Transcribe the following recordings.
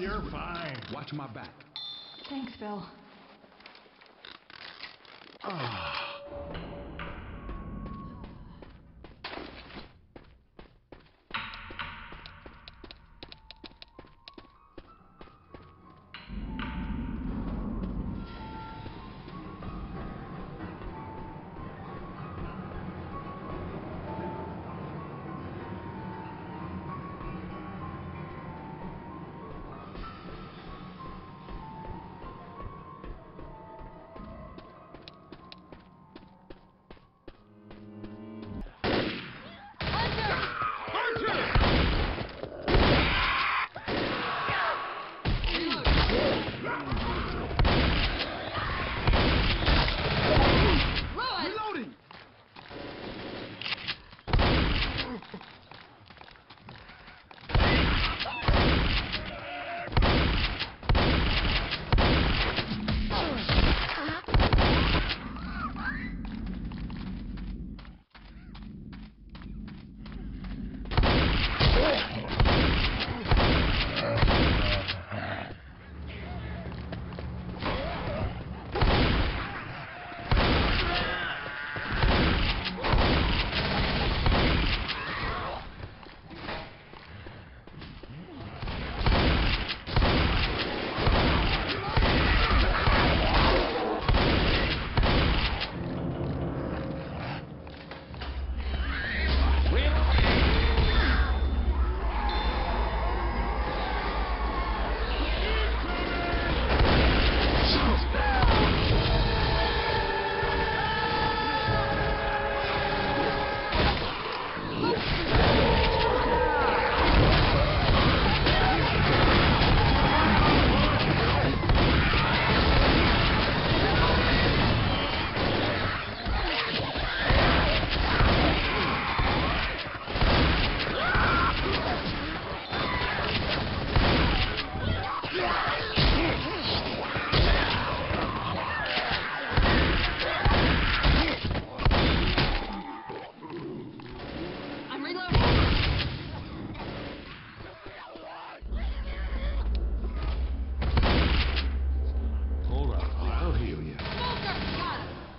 You're fine. Watch my back. Thanks, Bill. Ah.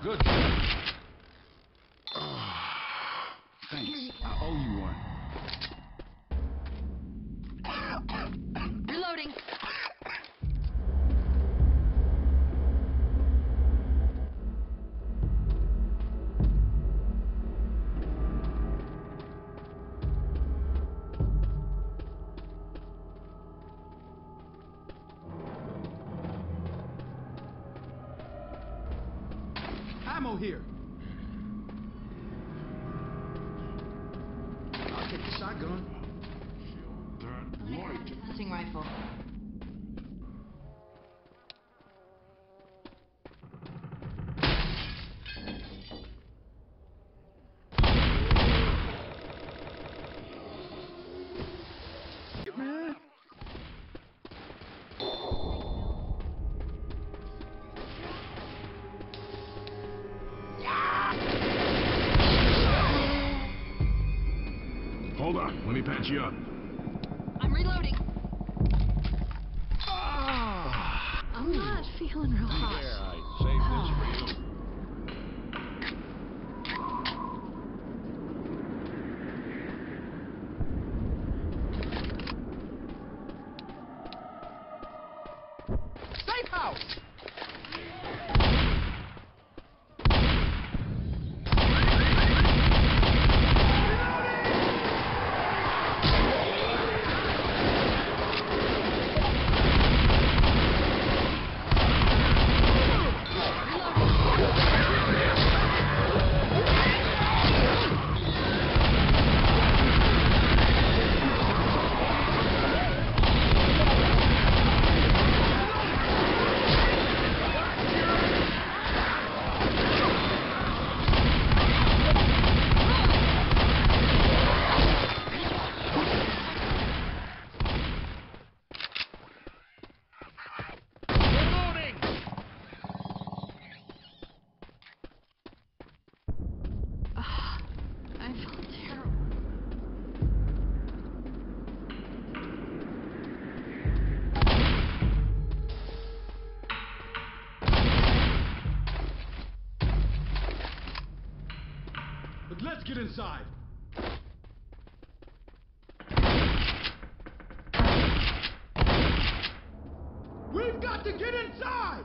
Good Ammo here. I'll take the shotgun. That light. Hunting rifle. Let me patch you up. I'm reloading. Ah. I'm not feeling real hot. I saved this for you. Safe house! Get inside. We've got to get inside!